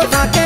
you're not